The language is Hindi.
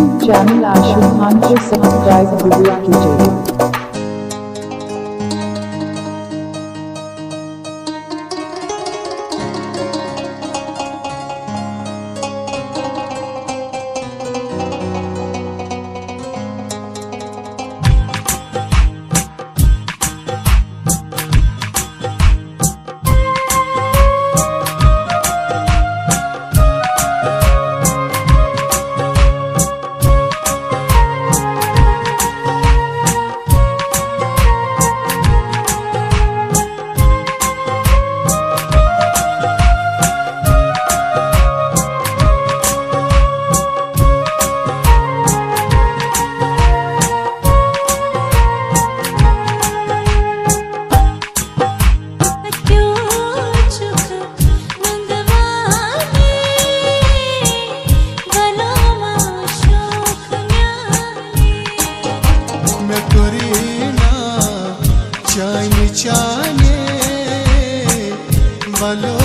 यूट्यूब चैनल आशु खान को सब्सक्राइब ज़रूर कीजिए mano